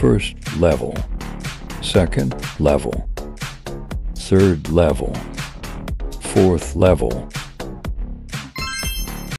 first level, second level, third level, fourth level,